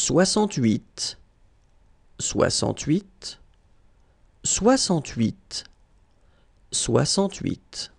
soixante-huit, soixante-huit, soixante-huit, soixante-huit.